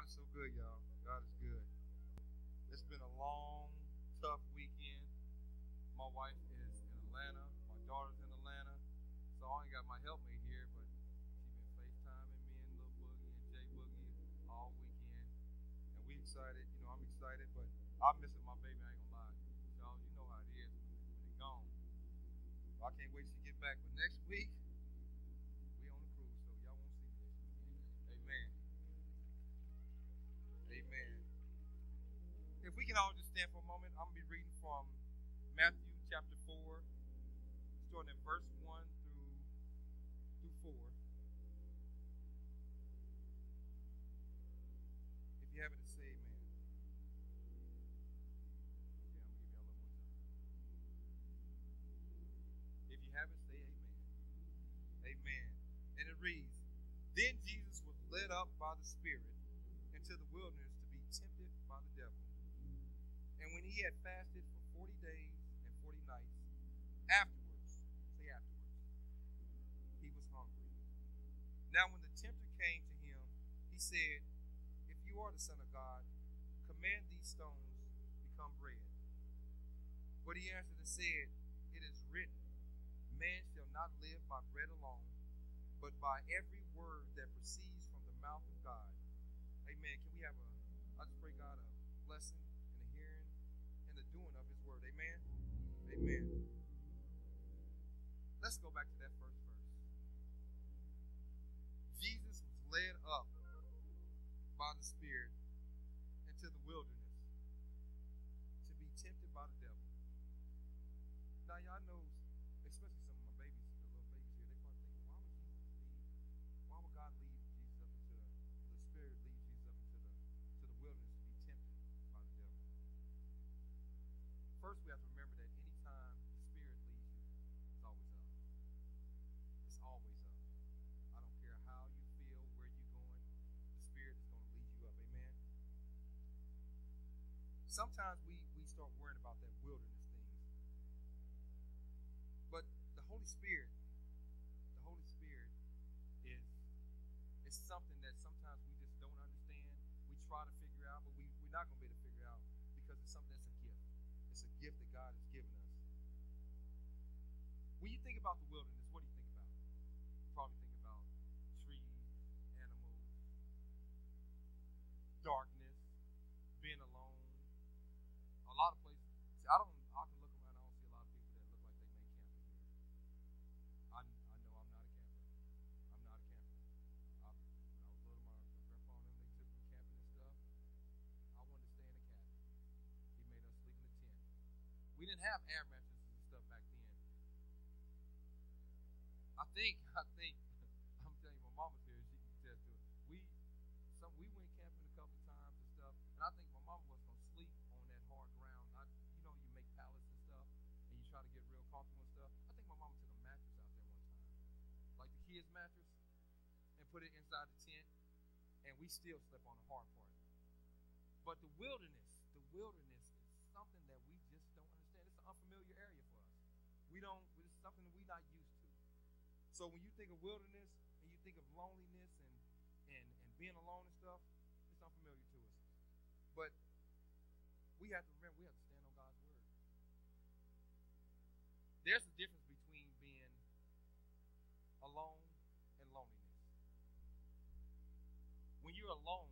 God is so good, y'all. God is good. It's been a long, tough weekend. My wife is in Atlanta. My daughter's in Atlanta. So I ain't got my helpmate here, but she's been FaceTiming me and Lil Boogie and Jay Boogie all weekend. And we excited. You know, I'm excited, but I'm missing my baby. I ain't gonna lie. Y'all, you know how it is when, they're gone. I can't wait to get back. But next week, starting at verse one through through four. If you have it, say amen. Okay, I'm gonna give y'all a little more time. If you have it, say amen. Amen. And it reads Then Jesus was led up by the Spirit into the wilderness to be tempted by the devil. And when he had fasted for 40 days Now, when the tempter came to him, he said, If you are the Son of God, command these stones become bread. But he answered and said, It is written, Man shall not live by bread alone, but by every word that proceeds from the mouth of God. Amen. Can we have a, I just pray God a blessing and a hearing and the doing of his word. Amen. Amen. Let's go back to Sometimes we, we start worrying about that wilderness things. But the Holy Spirit, the Holy Spirit is is something that sometimes we just don't understand. We try to figure out, but we, we're not going to be able to figure out because it's something that's a gift. It's a gift that God has given us. When you think about the wilderness, didn't have air mattresses and stuff back then. I think. I think. I'm telling you, my mama's here. She can attest to it. We some we went camping a couple times and stuff, and I think my mama was gonna sleep on that hard ground. I, you know, you make pallets and stuff, and you try to get real comfortable and stuff. I think my mama took a mattress out there one time, like the kids' mattress, and put it inside the tent, and we still slept on the hard part. But the wilderness, the wilderness We don't. It's something that we're not used to. So when you think of wilderness and you think of loneliness and and and being alone and stuff, it's unfamiliar to us. But we have to remember we have to stand on God's word. There's a difference between being alone and loneliness. When you're alone,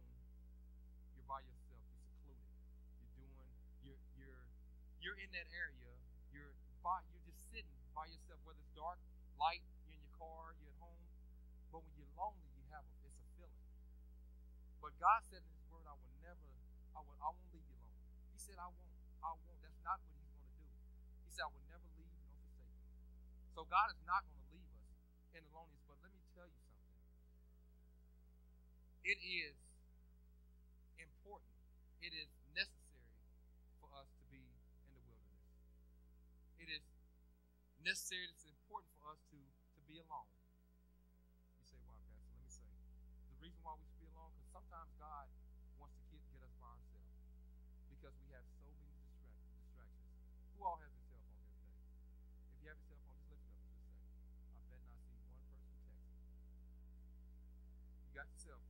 you're by yourself, you're secluded. You're doing you're you're you're in that area, you're by by yourself, whether it's dark, light, you're in your car, you're at home. But when you're lonely, you have a it's a feeling. But God said in His Word, "I will never, I will, I won't leave you alone." He said, "I won't, I won't." That's not what He's going to do. He said, "I will never leave nor forsake you." So God is not going to leave us in the loneliness. But let me tell you something. It is important. It is necessary. It's important for us to to be alone. You say, why, Pastor? Let me say. The reason why we should be alone, because sometimes God wants to get, get us by ourselves. Because we have so many distract, distractions. Who all has a cell phone here today? If you have a cell phone, just lift it up for a second. I bet not see one person texting. You got your cell phone.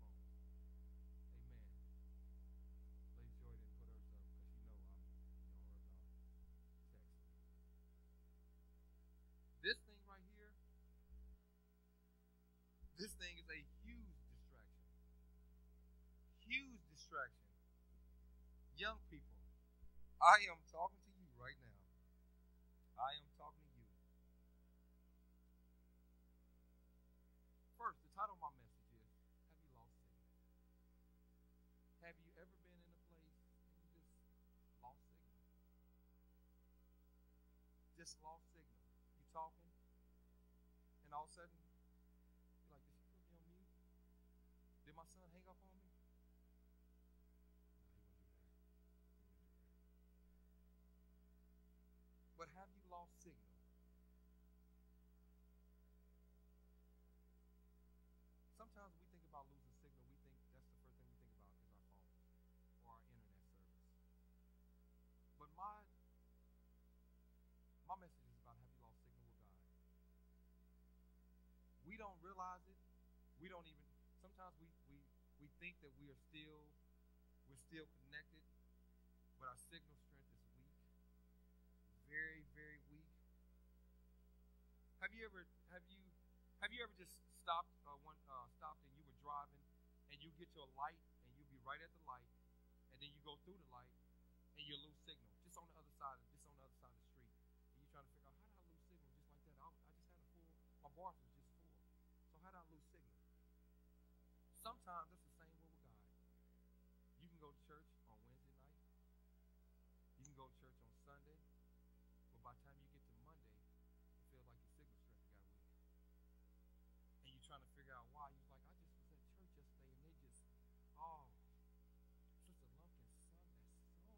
This thing is a huge distraction. Huge distraction. Young people, I am talking to you right now. I am talking to you. First, the title of my message is Have You Lost Signal? Have you ever been in a place and you just lost signal? Just lost signal. You talking, and all of a sudden, my son hang up on me? But have you lost signal? Sometimes we think about losing signal, we think that's the first thing we think about is our phones or our internet service. But my my message is about have you lost signal with God? We don't realize it. We don't even think that we are still we're still connected, but our signal strength is weak. Very, very weak. Have you ever have you have you ever just stopped uh, one uh, stopped and you were driving and you get to a light and you'll be right at the light and then you go through the light and you lose signal just on the other side of just on the other side of the street. And you're trying to figure out how did I lose signal just like that? I, I just had a full my bars was just full. So how did I lose signal? Sometimes that's the to church on Sunday but by the time you get to Monday, it feels like your signal strength got weak. And you're trying to figure out why. You're like, I just was at church yesterday and they just, oh, Sister Lumpkin sung that song.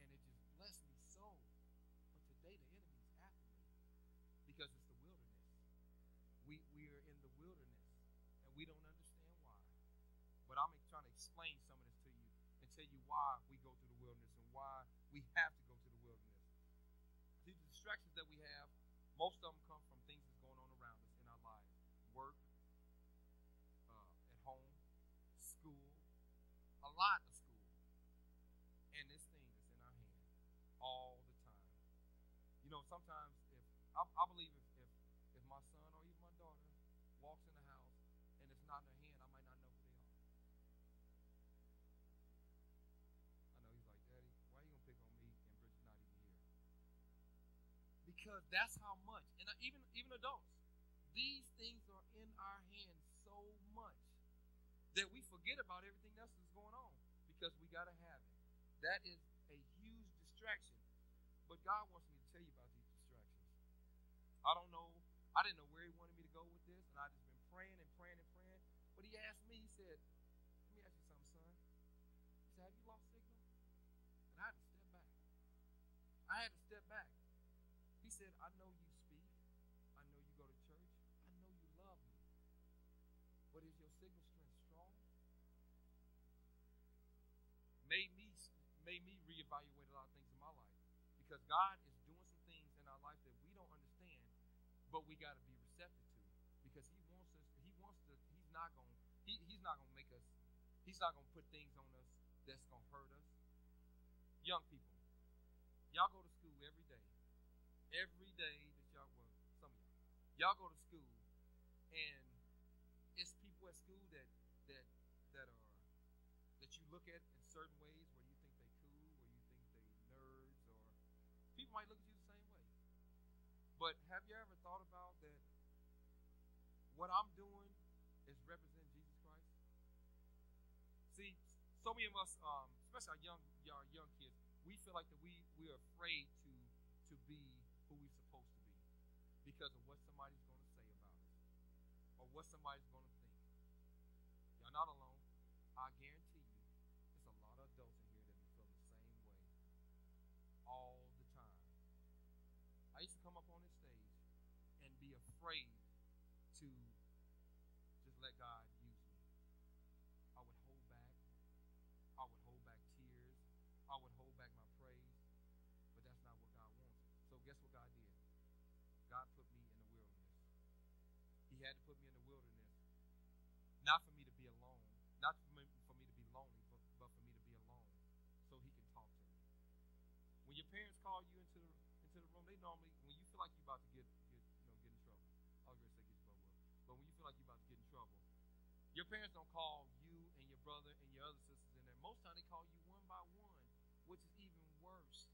And it just blessed me so. But today the enemy's after me because it's the wilderness. We, we are in the wilderness and we don't understand why. But I'm trying to explain some of this to you and tell you why we go through the wilderness and why we have to go to the wilderness. See, the distractions that we have, most of them come from things that's going on around us in our lives work, uh, at home, school, a lot of school. And this thing is in our hand all the time. You know, sometimes if I, I believe if Because that's how much, and uh, even even adults, these things are in our hands so much that we forget about everything else that's going on because we gotta have it. That is a huge distraction. But God wants me to tell you about these distractions. I don't know. I didn't know where He wanted me to go with this, and I just been praying and praying and praying. But He asked me. He said, "Let me ask you something, son." He said, "Have you lost signal?" And I had to step back. I had to step back. Said, "I know you speak. I know you go to church. I know you love me. But is your signal strength strong?" Made me made me reevaluate a lot of things in my life because God is doing some things in our life that we don't understand, but we got to be receptive to because He wants us. He wants to. He's not going. He, he's not going to make us. He's not going to put things on us that's going to hurt us. Young people, y'all go to. Every day that y'all well, some of y'all y'all go to school, and it's people at school that that that are that you look at in certain ways where you think they cool, where you think they nerds, or people might look at you the same way. But have you ever thought about that? What I'm doing is represent Jesus Christ. See, so many of us, um, especially our young, our young kids, we feel like that we we are afraid because of what somebody's going to say about us or what somebody's going to think. Y'all not alone. I guarantee you, there's a lot of adults in here that feeling the same way all the time. I used to come up on this stage and be afraid not for me to be alone, not for me, for me to be lonely, but, but for me to be alone, so He can talk to me. When your parents call you into the into the room, they normally when you feel like you're about to get get you know get in trouble. I was gonna say get butt whooped, but when you feel like you're about to get in trouble, your parents don't call you and your brother and your other sisters in there. Most time they call you one by one, which is even worse.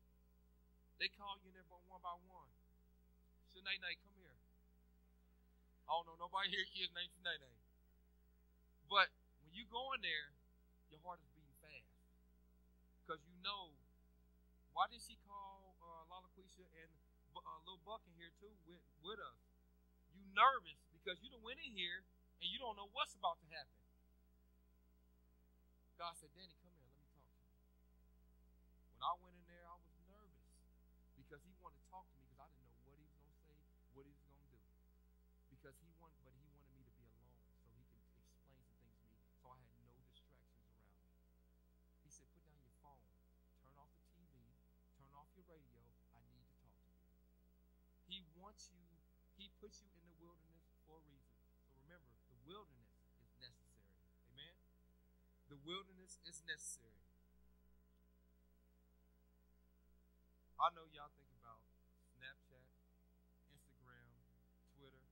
They call you in there one by one. Shanae, come here. I don't know nobody here kids named Shanae. But when you go in there, your heart is beating fast because you know. Why did she call uh, Lalaquisha and uh, little Buck in here too with with us? You nervous because you don't went in here and you don't know what's about to happen. God said, Danny, come here. Let me talk to you. When I went in there, I was nervous because he wanted to talk to me because I didn't know what he was going to say, what he was going to do. Because he He wants you, he puts you in the wilderness for a reason. So remember, the wilderness is necessary. Amen? The wilderness is necessary. I know y'all think about Snapchat, Instagram, Twitter,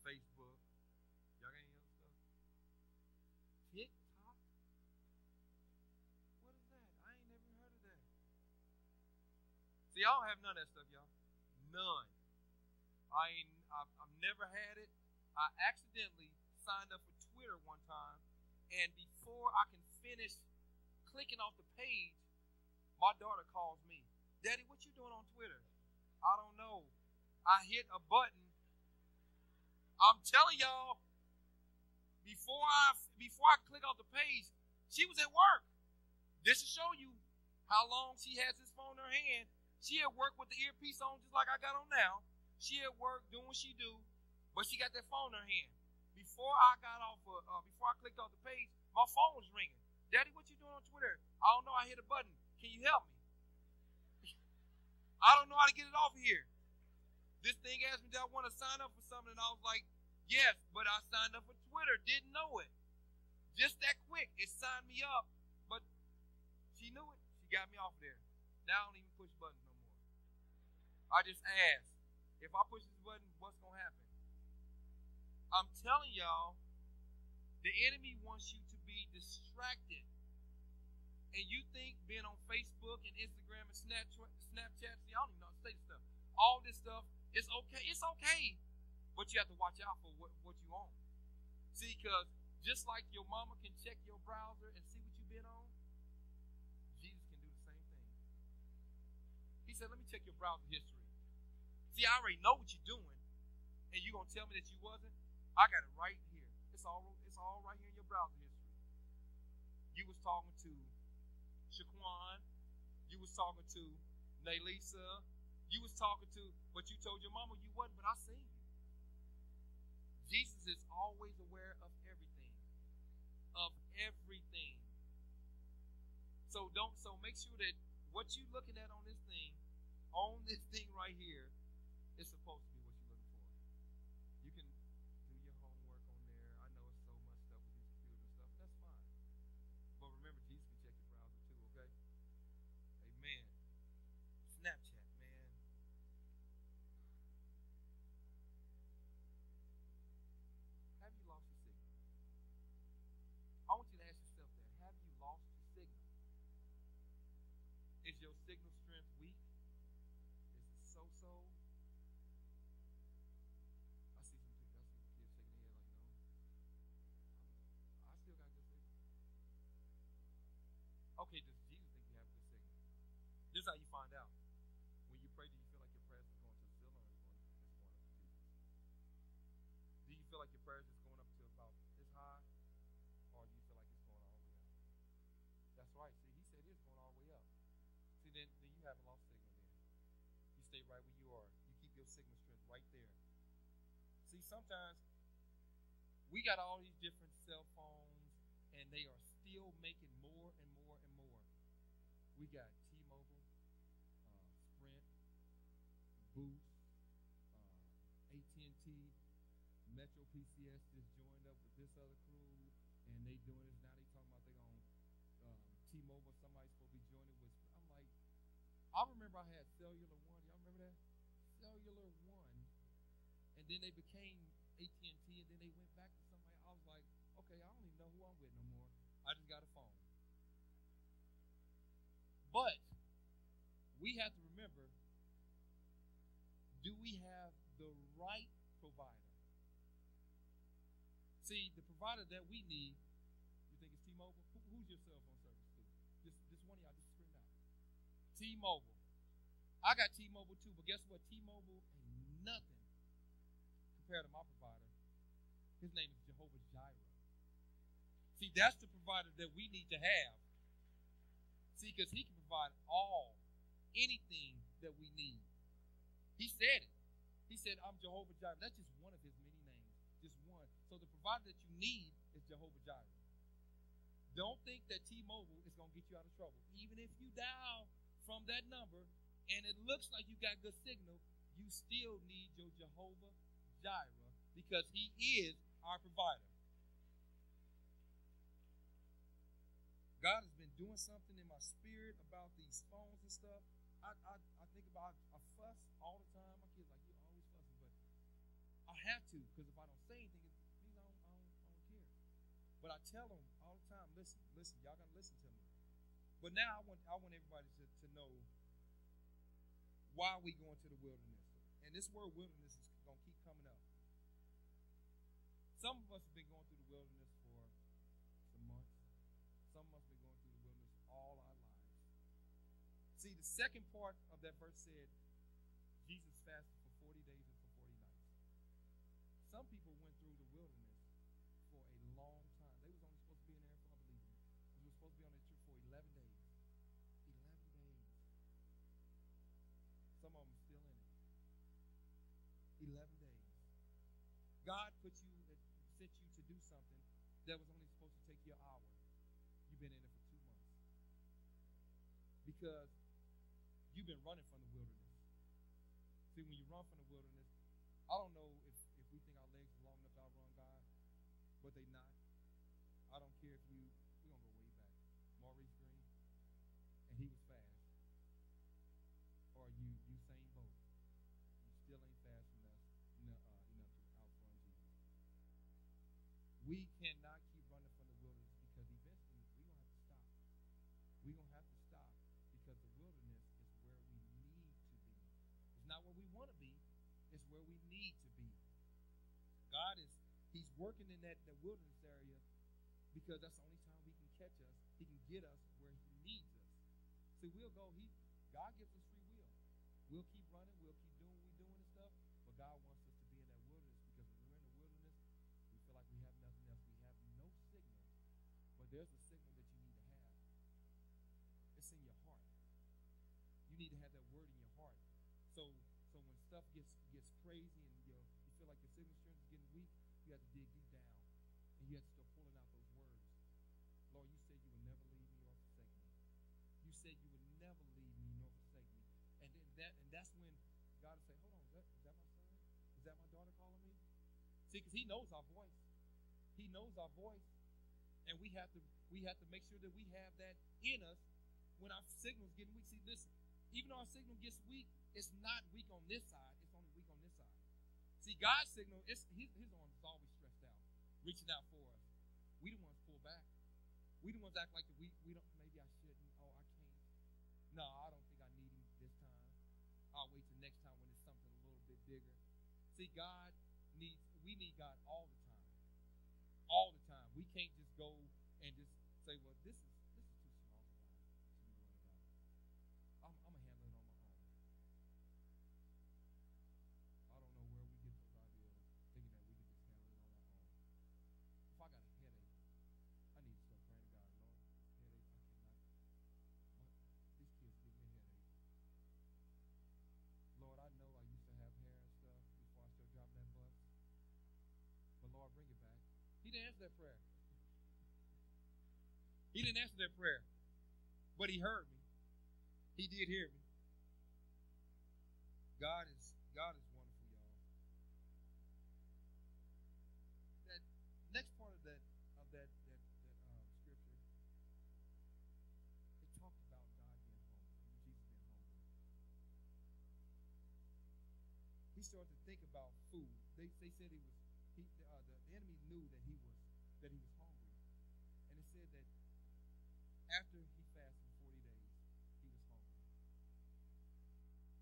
Facebook. Y'all got any other stuff? TikTok? What is that? I ain't never heard of that. See, I don't have none of that stuff, y'all. None. I ain't. I've, I've never had it. I accidentally signed up for Twitter one time, and before I can finish clicking off the page, my daughter calls me. Daddy, what you doing on Twitter? I don't know. I hit a button. I'm telling y'all, before I before I click off the page, she was at work. This to show you how long she has this phone in her hand. She at work with the earpiece on, just like I got on now. She at work doing what she do, but she got that phone in her hand. Before I got off, uh, uh, before I clicked off the page, my phone was ringing. Daddy, what you doing on Twitter? I don't know. I hit a button. Can you help me? I don't know how to get it off of here. This thing asked me, did I want to sign up for something? And I was like, yes, but I signed up for Twitter. Didn't know it. Just that quick. It signed me up, but she knew it. She got me off there. Now I don't even push buttons. I just ask, if I push this button, what's going to happen? I'm telling y'all, the enemy wants you to be distracted. And you think being on Facebook and Instagram and Snapchat, Snapchat, see, I don't even know how to say this stuff. All this stuff is okay. It's okay. But you have to watch out for what, what you own. See, because just like your mama can check your browser and see what you've been on, Jesus can do the same thing. He said, Let me check your browser history. See, I already know what you're doing, and you're gonna tell me that you wasn't. I got it right here. It's all it's all right here in your browser history. You was talking to Shaquan. You was talking to Naylisa. You was talking to, but you told your mama you wasn't, but I seen you. Jesus is always aware of everything. Of everything. So don't so make sure that what you're looking at on this thing, on this thing right here, is supposed to be what you're looking for. You can do your homework on there. I know it's so much stuff with these computers and stuff. That's fine. But remember, Jesus can check your browser too, okay? Amen. Snapchat, man. Have you lost your signal? I want you to ask yourself that. Have you lost your signal? Is your signal See, sometimes we got all these different cell phones and they are still making more and more and more. We got T-Mobile, uh, Sprint, Boost, uh, AT&T, Metro PCS just joined up with this other crew, and they doing this now. They talking about they on um, T-Mobile. Somebody's supposed to be joining with. I'm like, I remember I had Cellular One. Y'all remember that? Cellular One, and then they became AT&T, and then they went back to somebody. I was like, okay, I don't even know who I'm with no more. I just got a phone. But we have to remember do we have the right provider? See, the provider that we need, you think it's T Mobile? Who, who's your cell phone service to? Just, just one of y'all, just scream out. T Mobile. I got T Mobile too, but guess what? T Mobile ain't nothing compared to my provider. His name is Jehovah Jireh. See, that's the provider that we need to have. See, because he can provide all, anything that we need. He said it. He said, I'm Jehovah Jireh. That's just one of his many names. Just one. So the provider that you need is Jehovah Jireh. Don't think that T-Mobile is going to get you out of trouble. Even if you dial from that number and it looks like you got good signal, you still need your Jehovah Jireh because he is our provider. God has been doing something in my spirit about these phones and stuff. I, I, I think about I fuss all the time. My kids like you always fussing, but I have to because if I don't say anything, it means I don't, I don't, I don't care. But I tell them all the time, listen, listen, y'all gotta listen to me. But now I want I want everybody to, to know why we going to the wilderness. And this word wilderness is gonna keep coming up. Some of us have been going through the wilderness for some months. Some of us have been going through the wilderness all our lives. See, the second part of that verse said Jesus fasted put you sent you to do something that was only supposed to take you an hour. You've been in it for two months. Because you've been running from the wilderness. See, when you run from the wilderness, I don't know We cannot keep running from the wilderness because eventually we're going to have to stop. We're going to have to stop because the wilderness is where we need to be. It's not where we want to be, it's where we need to be. God is, He's working in that, that wilderness area because that's the only time He can catch us. He can get us where He needs us. See, we'll go, He God gives us free will. We'll keep running, need to have that word in your heart. So so when stuff gets gets crazy and you you feel like your signal strength is getting weak, you have to dig deep down. And you have to start pulling out those words. Lord, you said you would never leave me or forsake me. You said you would never leave me nor forsake me. And then that and that's when God will say, Hold on, is that, is that my son? Is that my daughter calling me? See, because he knows our voice. He knows our voice. And we have to we have to make sure that we have that in us when our signal's getting weak. See, listen, even though our signal gets weak, it's not weak on this side, it's only weak on this side. See, God's signal, it's his, his arm is always stretched out, reaching out for us. We the ones pull back. We the ones act like we we don't maybe I shouldn't. Oh, I can't. No, I don't think I need him this time. I'll wait till next time when it's something a little bit bigger. See, God needs we need God all the time. All the time. We can't just go and just say, well, this is this is didn't answer that prayer. He didn't answer that prayer. But he heard me. He did hear me. God is God is wonderful, y'all. That next part of that of that that, that um, scripture, it talked about God being hungry, Jesus being hungry. He started to think about food. They, they said he was that he was hungry. And it said that after he fasted 40 days, he was hungry.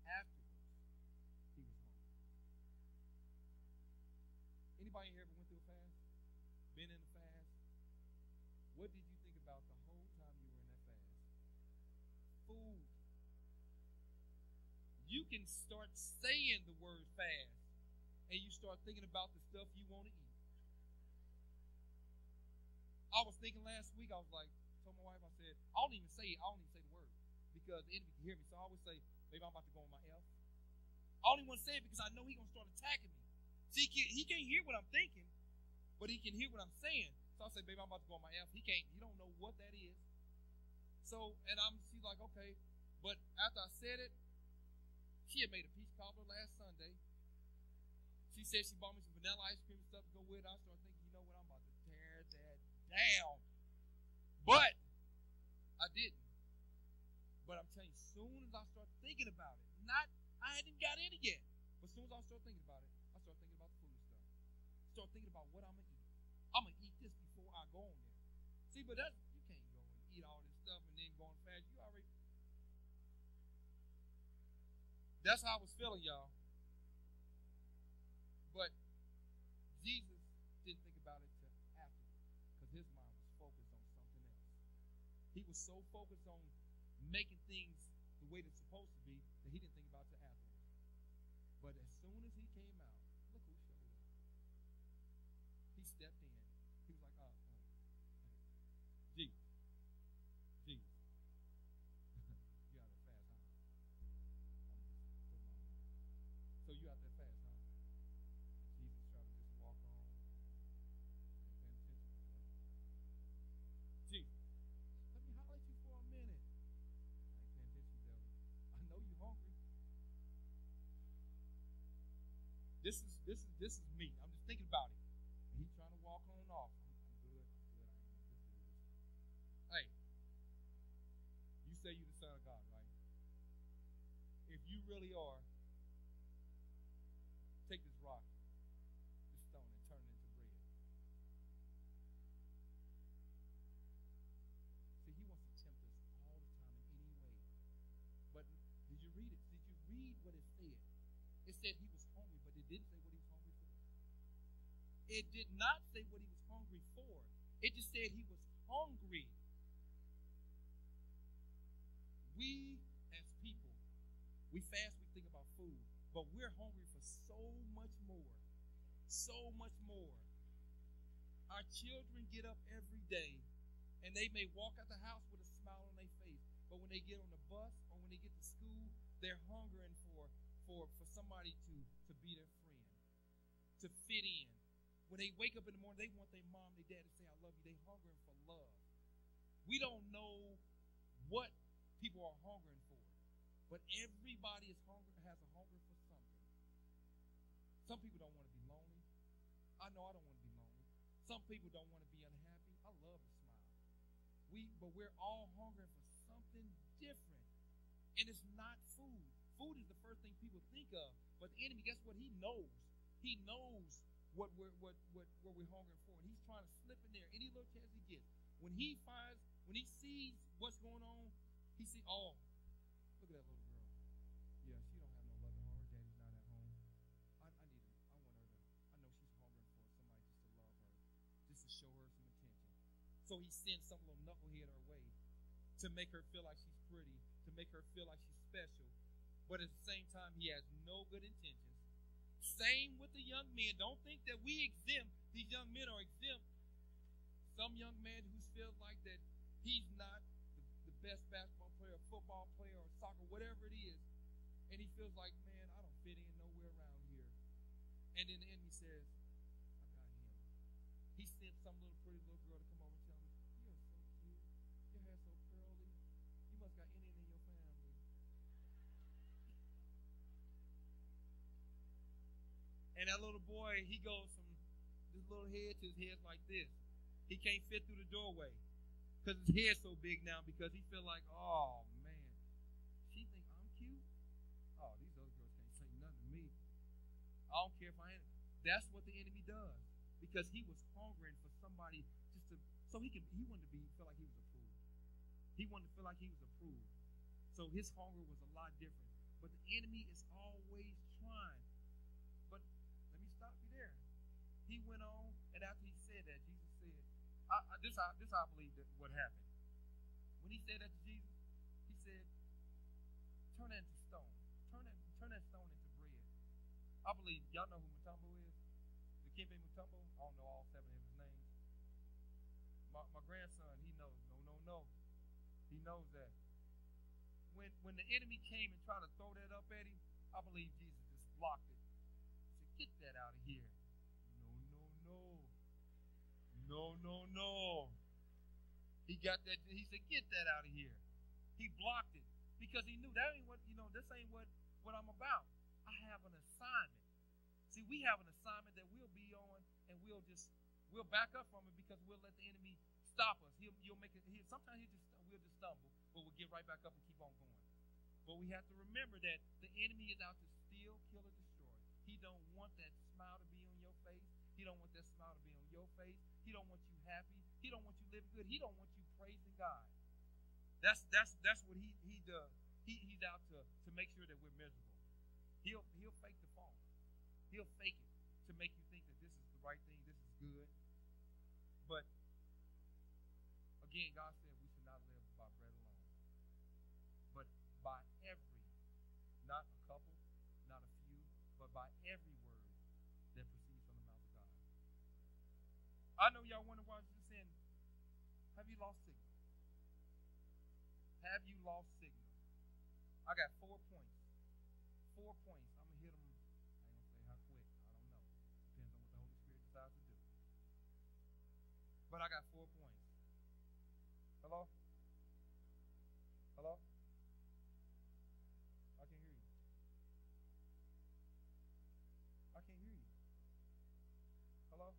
Afterwards, he was hungry. Anybody here ever went through a fast? Been in a fast? What did you think about the whole time you were in that fast? Food. You can start saying the word fast and you start thinking about the stuff you want to eat I was thinking last week, I was like, told my wife, I said, I don't even say it, I don't even say the word because the enemy can hear me. So I always say, maybe I'm about to go on my F. I only want to say it because I know he's going to start attacking me. See, he can't, he can't hear what I'm thinking, but he can hear what I'm saying. So I say, baby, I'm about to go on my F. He can't, he don't know what that is. So, and I'm, she's like, okay. But after I said it, she had made a peach cobbler last Sunday. She said she bought me some vanilla ice cream and stuff to go with it. I started thinking, you know what, I'm about to tear that down. But I didn't. But I'm telling you, soon as I start thinking about it, not I hadn't got in yet. But as soon as I start thinking about it, I start thinking about the food stuff. Start thinking about what I'm gonna eat. I'm gonna eat this before I go on there. See, but that you can't go and eat all this stuff and then go on fast. You already That's how I was feeling, y'all. But Jesus didn't think about it till afterwards because his mind was focused on something else. He was so focused on making things the way they're supposed to be This is this is this is me. I'm just thinking about it. And he's trying to walk on off. I'm, I'm good. I'm good. I gonna just do. Hey, you say you the son of God, right? If you really are, take this rock, this stone, and turn it into bread. See, he wants to tempt us all the time in any way. But did you read it? Did you read what it said? It said he was hungry, but it didn't say what he was hungry for. It did not say what he was hungry for. It just said he was hungry. We as people, we fast, we think about food, but we're hungry for so much more. So much more. Our children get up every day and they may walk out the house with a smile on their face, but when they get on the bus or when they get to school, they're hungering for for for somebody to to be their friend, to fit in. When they wake up in the morning, they want their mom, their dad to say, "I love you." They're hungering for love. We don't know what people are hungering for, but everybody is hungry has a hunger for something. Some people don't want to be lonely. I know I don't want to be lonely. Some people don't want to be unhappy. I love to smile. We, but we're all hungering for something different, and it's not food. Food is the first thing people think of, but the enemy, guess what? He knows. He knows what we're what what what we're hungering for, and he's trying to slip in there any little chance he gets. When he finds, when he sees what's going on, he see, oh, look at that little girl. Yeah, she don't have no loving heart. Her daddy's not at home. I, I need her. I want her to. I know she's hungering for somebody just to love her, just to show her some attention. So he sends some little knucklehead her way to make her feel like she's pretty, to make her feel like she's special. But at the same time, he has no good intentions. Same with the young men. Don't think that we exempt. These young men are exempt. Some young man who feels like that he's not the, the best basketball player, football player, or soccer, whatever it is, and he feels like, man, I don't fit in nowhere around here. And then the enemy says, And that little boy, he goes from his little head to his head like this. He can't fit through the doorway because his head's so big now because he feel like, oh man, she think I'm cute. Oh, these other girls can't say nothing to me. I don't care if I am. That's what the enemy does because he was hungering for somebody just to, so he can, he wanted to be feel like he was approved. He wanted to feel like he was approved. So his hunger was a lot different. But the enemy is always trying. But let me stop you there. He went on, and after he said that, Jesus said, I I, this, I, this I believe that what happened. When he said that to Jesus, he said, turn that into stone. Turn that, turn that stone into bread. I believe, y'all know who Mutombo is? Dikembe Mutombo? I don't know all seven of his names. My, my grandson, he knows. No, no, no. He knows that. When, when the enemy came and tried to throw that up at him, I believe Jesus just blocked it. He said, get that out of here. No, no, no. no. He got that. He said, "Get that out of here." He blocked it because he knew that ain't what you know. This ain't what what I'm about. I have an assignment. See, we have an assignment that we'll be on, and we'll just we'll back up from it because we'll let the enemy stop us. He'll, he'll make it. He'll, sometimes he'll just we'll just stumble, but we'll get right back up and keep on going. But we have to remember that the enemy is out to steal, kill, or destroy. He don't want that smile to be. He don't want that smile to be on your face. He don't want you happy. He don't want you living good. He don't want you praising God. That's that's that's what he he does. He, he's out to, to make sure that we're miserable. He'll he'll fake the phone. He'll fake it to make you think that this is the right thing, this is good. But again, God I know y'all wonder why I'm saying, have you lost signal? Have you lost signal? I got four points. Four points. I'm to hit them. I ain't to say how quick. I don't know. Depends on what the Holy Spirit decides to do. But I got four points. Hello? Hello? I can hear you. I can't hear you. Hello?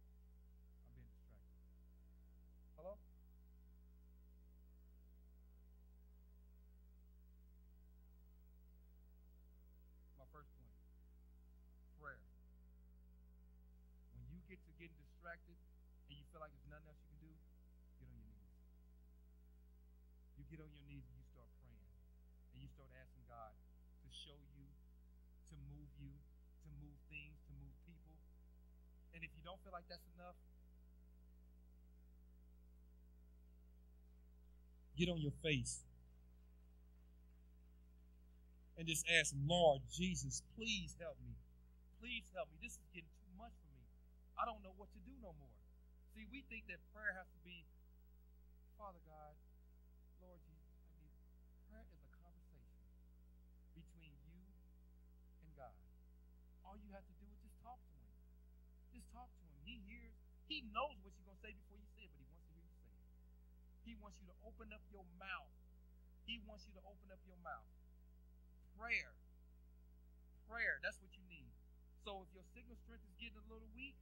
Get to getting distracted and you feel like there's nothing else you can do, get on your knees. You get on your knees and you start praying. And you start asking God to show you, to move you, to move things, to move people. And if you don't feel like that's enough, get on your face and just ask, Lord Jesus, please help me. Please help me. This is getting I don't know what to do no more. See, we think that prayer has to be, Father God, Lord Jesus, I need prayer is a conversation between you and God. All you have to do is just talk to him. Just talk to him. He hears, he knows what you're gonna say before you say it, but he wants to hear you say it. He wants you to open up your mouth. He wants you to open up your mouth. Prayer. Prayer, that's what you need. So if your signal strength is getting a little weak,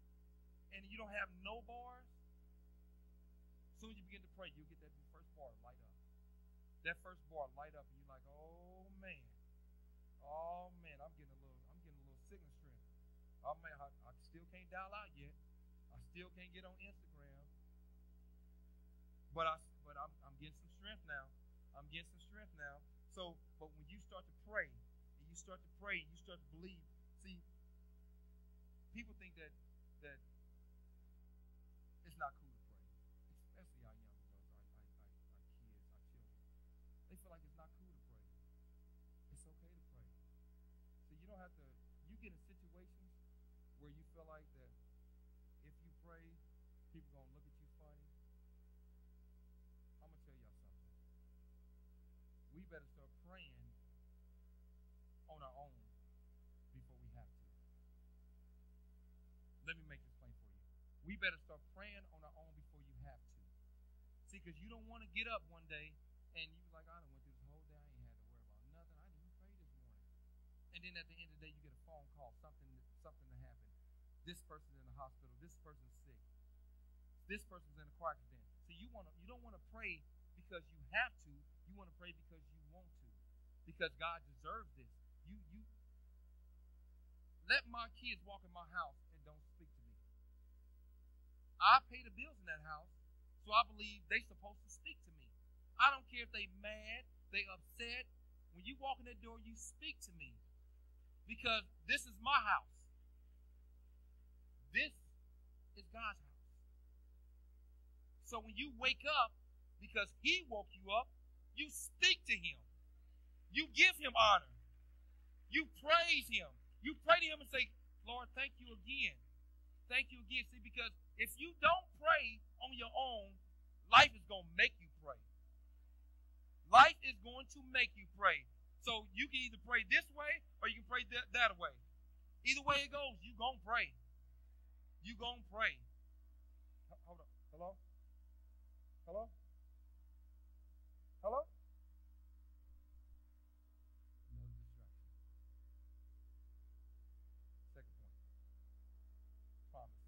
and you don't have no bars, soon as you begin to pray, you'll get that first bar light up. That first bar light up, and you're like, oh man, oh man, I'm getting a little, I'm getting a little signal strength. Oh man, I, I still can't dial out yet. I still can't get on Instagram. But I, but I'm, I'm getting some strength now. I'm getting some strength now. So, but when you start to pray, and you start to pray, you start to believe. See, people think that that not cool to pray, especially our young ones, our, our, our, our kids, our children. They feel like it's not cool to pray. It's okay to pray. So you don't have to, you get in situations where you feel like that if you pray, people going to look at you funny. I'm going to tell y'all something. We better start praying on our own before we have to. Let me make this plain for you. We better start praying on our own before you have to. See, because you don't want to get up one day and you like, I done went through this whole day. I ain't had to worry about nothing. I didn't pray this morning. And then at the end of the day, you get a phone call, something, something to happen. This person's in the hospital. This person's sick. This person's in a car accident. So you want to, you don't want to pray because you have to. You want to pray because you want to, because God deserves this. You, you. Let my kids walk in my house and don't speak to me. I pay the bills in that house. So I believe they're supposed to speak to me. I don't care if they mad, they upset. When you walk in that door, you speak to me. Because this is my house. This is God's house. So when you wake up, because he woke you up, you speak to him. You give him honor. You praise him. You pray to him and say, Lord, thank you again. Thank you again. See, because if you don't pray on your own, life is going to make you pray. Life is going to make you pray. So you can either pray this way or you can pray that, that way. Either way it goes, you going to pray. You going to pray. Hold on. Hello? Hello? Hello? No distraction. Second point. Promise.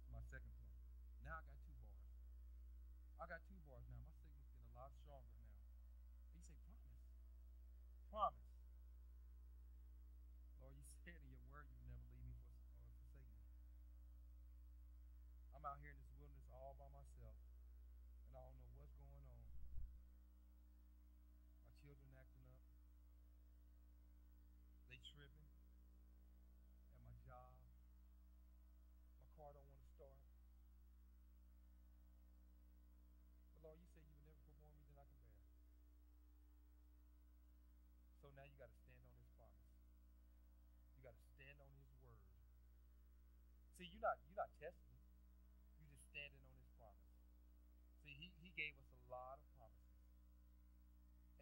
It's my second point. Now I got two bars. I got two bars now. My signal's getting a lot stronger now. He say promise. Promise. Lord, you said in your word you never leave me for, or forsake me. I'm out here in this wilderness all by myself, and I don't know what's going on. My children acting up. They tripping at my job. My car don't want to start. But Lord, you said you would never put more on me than I can bear. So now you got to stand on His promise. You got to stand on His word. See, you're not you're not testing. You're just standing on His promise. See, He He gave us a lot of promises,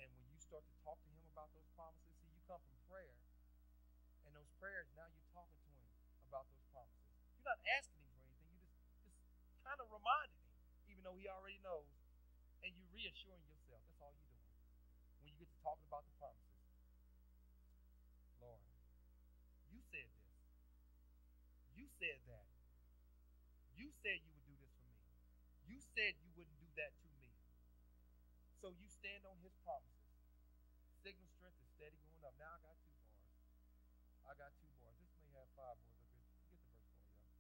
and when you start to talk to Him about those promises, see, you come from prayer, and those prayers now you're talking to Him about those promises. You're not asking Him for anything. You just just kind of reminding Him, even though He already knows, and you're reassuring yourself. That's all you're doing when you get to talking about the promises. Lord, you said this. You said that. You said you would do this for me. You said you wouldn't do that to me. So you stand on his promises. Signal strength is steady going up. Now I got two bars. I got two bars. This may have five bars up here. Get the for me, y'all.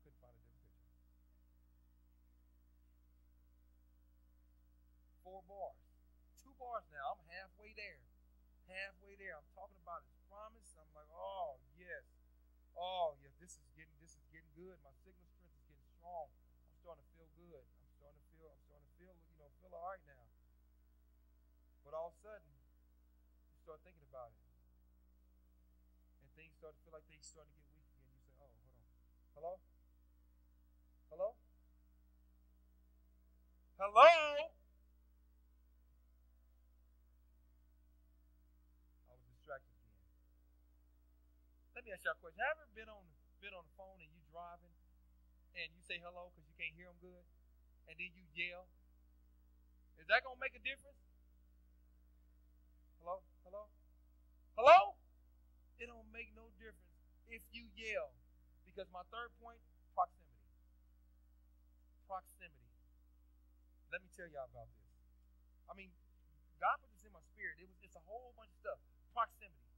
Couldn't find a different picture. Four bars. Two bars now. I'm halfway there. Halfway there. I'm talking about his promise. I'm like, oh yes. Oh yes, this is getting this is getting good. My signal strength is getting strong. I'm starting to feel good. I'm starting to feel I'm starting to feel you know feel all right now. But all of a sudden, you start thinking about it, and things start to feel like they starting to get weak again. You say, oh, hold on, hello, hello, hello. I was distracted again. Let me ask y'all a question. Have you ever been on been on the phone and you driving and you say hello because you can't hear them good, and then you yell? Is that gonna make a difference? Hello, hello, hello. It don't make no difference if you yell, because my third point: proximity. Proximity. Let me tell y'all about this. I mean, God put this in my spirit. It was it's a whole bunch of stuff. Proximity.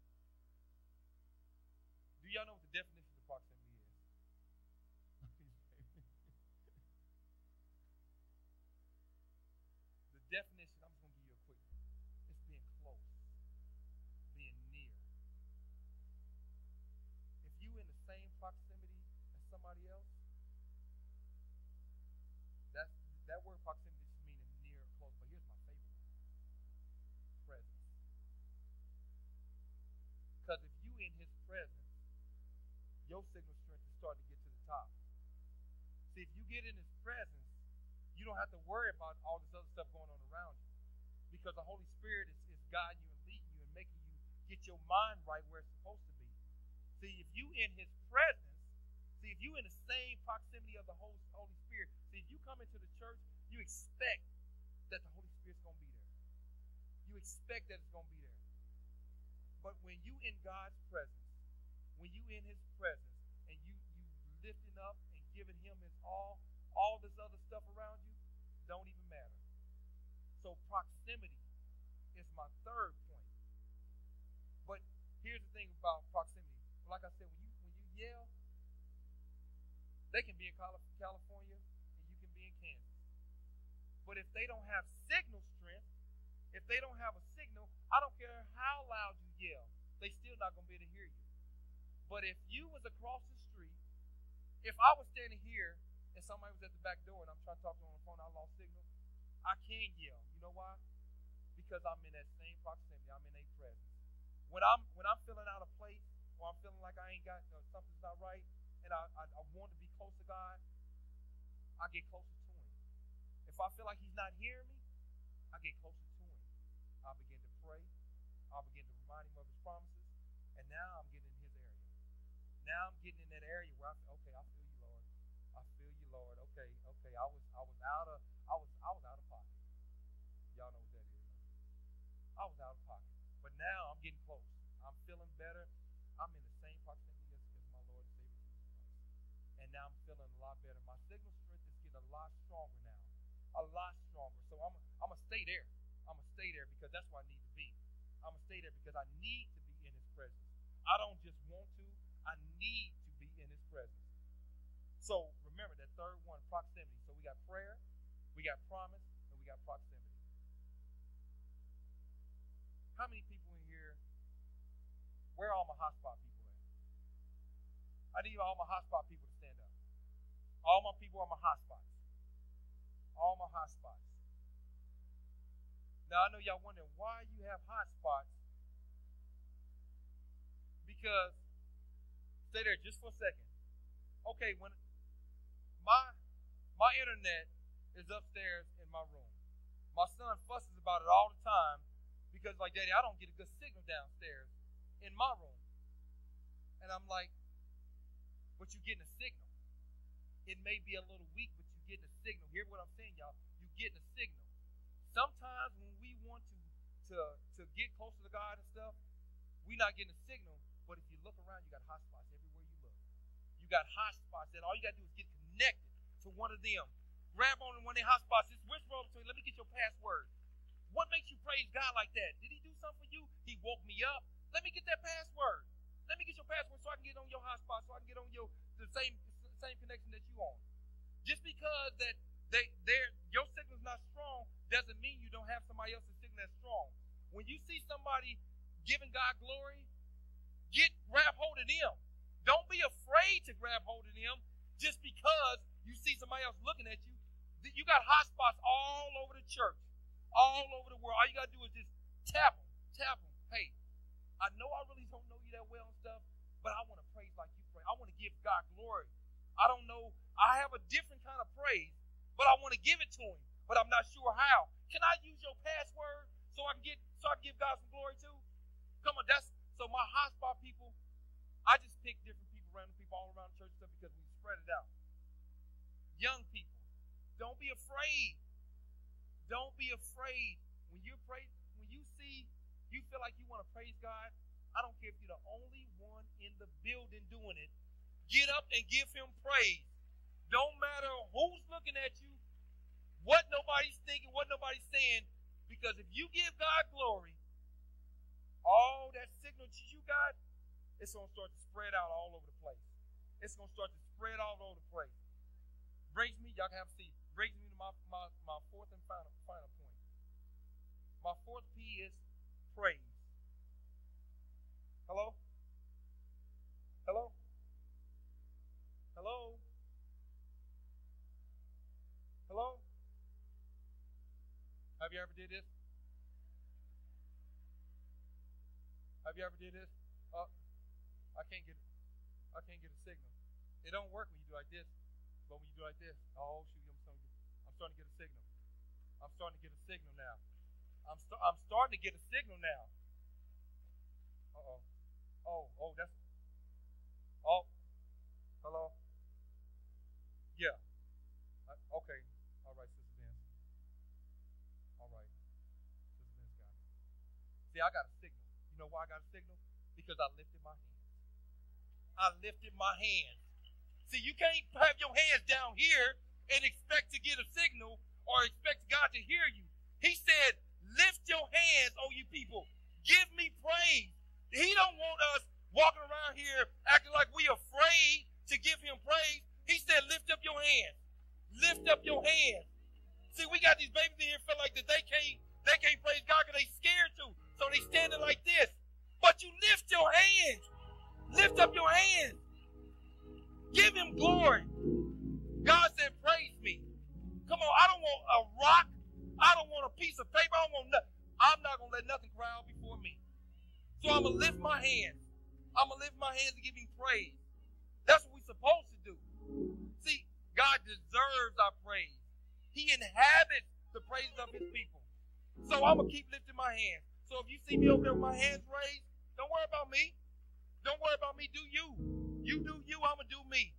Do y'all know what the definition of proximity is? the definition, I'm just going to give you a quick it's being close, being near. If you in the same proximity as somebody else, that's that word proximity just meaning near or close. But here's my favorite one. Presence. Because if you in his presence, your signal strength is starting to get to the top. See, if you get in his presence, you don't have to worry about all this other stuff going on around you. Because the Holy Spirit is, is guiding you and leading you and making you get your mind right where it's supposed to be. See, if you in his presence, see, if you in the same proximity of the Holy, Holy Spirit, see, if you come into the church, you expect that the Holy Spirit's going to be there. You expect that it's going to be there. But when you in God's presence, when you in his presence, and you you lifting up and giving him his all, all this other stuff around you don't even matter. So proximity is my third point. But here's the thing about proximity. Like I said, when you when you yell, they can be in California and you can be in Kansas. But if they don't have signal strength, if they don't have a signal, I don't care how loud you yell, they still not gonna be able to hear you. But if you was across the street, if I was standing here and somebody was at the back door and I'm trying to talk to them on the phone, I lost signal, I can yell. You know why? Because I'm in that same proximity. I'm in a presence. When I'm when I'm feeling out of place, or I'm feeling like I ain't got uh, something's not right, and I, I, I want to be close to God, I get closer to Him. If I feel like He's not hearing me, I get closer to Him. I begin to pray. I begin to remind Him of His promises, and now I'm getting in His area. Now I'm getting in that area where I feel, okay, I feel Okay, okay. I was I was out of I was I was out of pocket. Y'all know what that is. I was out of pocket, but now I'm getting close. I'm feeling better. I'm in the same proximity as, as my Lord and Savior Jesus Christ. And now I'm feeling a lot better. My signal strength is getting a lot stronger now. A lot stronger. So I'm, I'm to stay there. I'm to stay there because that's where I need to be. I'm to stay there because I need to be in His presence. I don't just want to, I need to be in His presence. So remember that third one, proximity. So we got prayer, we got promise, and we got proximity. How many people in here? where are all my hotspot people at? I need all my hotspot people to stand up. All my people are my hotspots. All my hotspots. Now I know y'all wondering why you have hotspots. Because stay there just for a second. Okay, when my my internet is upstairs in my room. My son fusses about it all the time because like daddy, I don't get a good signal downstairs in my room. And I'm like, but you're getting a signal. It may be a little weak, but you're getting a signal. Hear what I'm saying, y'all. You're getting a signal. Sometimes when we want to to to get closer to God and stuff, we're not getting a signal. But if you look around, you got hot spots everywhere you look. You got hot spots, and all you got to do is get connected to one of them. Grab on one of their hot spots. Just whisper over to me, let me get your password. What makes you praise God like that? Did he do something for you? He woke me up. Let me get that password. Let me get your password so I can get on your hotspot, so I can get on your the same same connection that you on. Just because that they their your signal's not strong doesn't mean you don't have somebody else's signal that's strong. When you see somebody giving God glory, get grab hold of them. Don't be afraid to grab hold of them just because you see somebody else looking at you. You got hotspots all over the church, all over the world. All you gotta do is just tap them, tap them. Hey, I know I really don't know you that well and stuff, but I want to praise like you pray. I want to give God glory. I don't know. I have a different kind of praise, but I want to give it to Him, but I'm not sure how. Can I use your password so I can get so I can give God some glory too? Come on, that's so my hotspot people. I just pick different people, random people all around the church stuff because we spread it out. Young people, don't be afraid. Don't be afraid when you pray. When you see you feel like you want to praise God, I don't care if you're the only one in the building doing it. Get up and give him praise. Don't matter who's looking at you, what nobody's thinking, what nobody's saying, because if you give God glory, all that signal that you got, it's going to start to spread out all over the place. It's going to start to spread all over the place. Brings me, y'all can have a seat, brings me to my, my, my fourth and final, final point. My fourth P is praise. Hello? Hello? Hello? Hello? Have you ever did this? Have you ever did this? Uh, I can't get I can't get a signal. It don't work when you do like this. But when you do like this, oh shoot, I'm starting, I'm starting to get a signal. I'm starting to get a signal now. I'm, st- I'm starting to get a signal now. Uh oh. Oh, that's. Oh, hello. Yeah. I, okay. All right, Sister Vince. All right. Sister Vince got it. See, I got a signal. You know why I got a signal? Because I lifted my hands. I lifted my hands. See, you can't have your hands down here and expect to get a signal or expect God to hear you. He said, Lift your hands, oh you people. Give me praise. He don't want us walking around here acting like we afraid to give him praise. He said, lift up your hands. Lift up your hands. See, we got these babies in here feel like that they can't they can't praise God because they scared to. So they standing like this. But you lift your hands. Lift up your hands. Glory. God said, praise me. Come on, I don't want a rock. I don't want a piece of paper. I don't want nothing. I'm not going to let nothing cry before me. So I'm going to lift my hands. I'm going to lift my hands and give him praise. That's what we're supposed to do. See, God deserves our praise. He inhabits the praises of his people. So I'm going to keep lifting my hands. So if you see me over there with my hands raised, don't worry about me. Don't worry about me. Do you. You do you. I'm going to do me.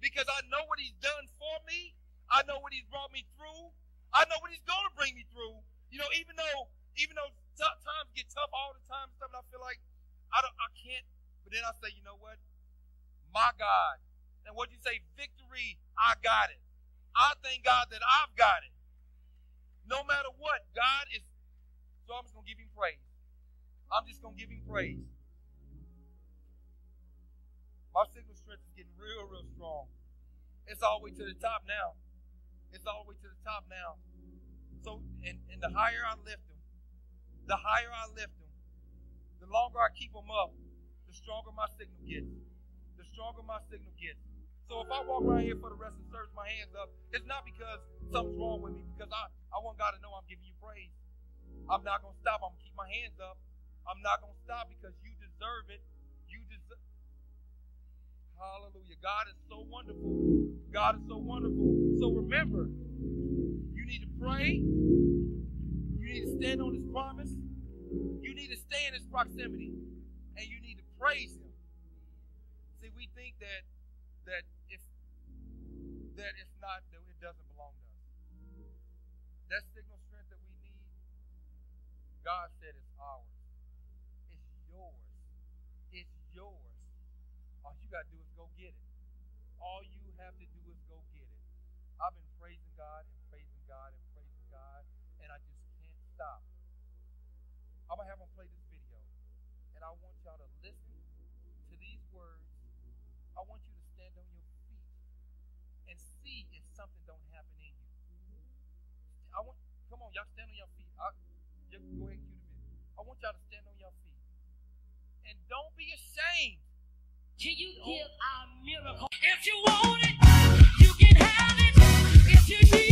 Because I know what he's done for me. I know what he's brought me through. I know what he's going to bring me through. You know, even though, even though t- times get tough all the time, stuff, and I feel like I don't, I can't. But then I say, you know what? My God. And what you say, victory, I got it. I thank God that I've got it. No matter what, God is so I'm just going to give him praise. I'm just going to give him praise. My real, real strong. It's all the way to the top now. It's all the way to the top now. So, and, and the higher I lift them, the higher I lift them, the longer I keep them up, the stronger my signal gets. The stronger my signal gets. So if I walk around here for the rest of the service, my hands up, it's not because something's wrong with me, because I, I want God to know I'm giving you praise. I'm not going to stop. I'm going to keep my hands up. I'm not going to stop because you deserve it. You deserve. Hallelujah. God is so wonderful. God is so wonderful. So remember, you need to pray. You need to stand on His promise. You need to stay in His proximity, and you need to praise Him. See, we think that that if that it's not that it doesn't belong to us. That signal strength that we need, God said it's ours. It's yours. It's yours. All you got to do is go get it. All you have to do is go get it. I've been praising God and praising God and praising God, and I just can't stop. I'm going to have them play this video, and I want y'all to listen to these words. I want you to stand on your feet and see if something don't happen in you. I want, come on, y'all stand on your feet. I, just go ahead and cue the video. I want y'all to stand on your feet. And don't be ashamed. Can you give oh. our miracle? If you want it, you can have it. If you need